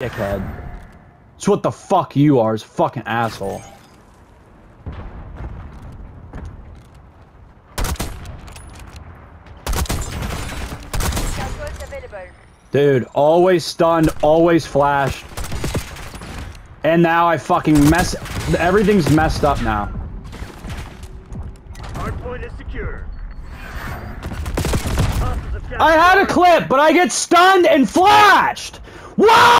Dickhead. It's what the fuck you are, is fucking asshole. Dude, always stunned, always flashed. And now I fucking mess. Everything's messed up now. Hardpoint is secure. I had a clip, but I get stunned and flashed! What?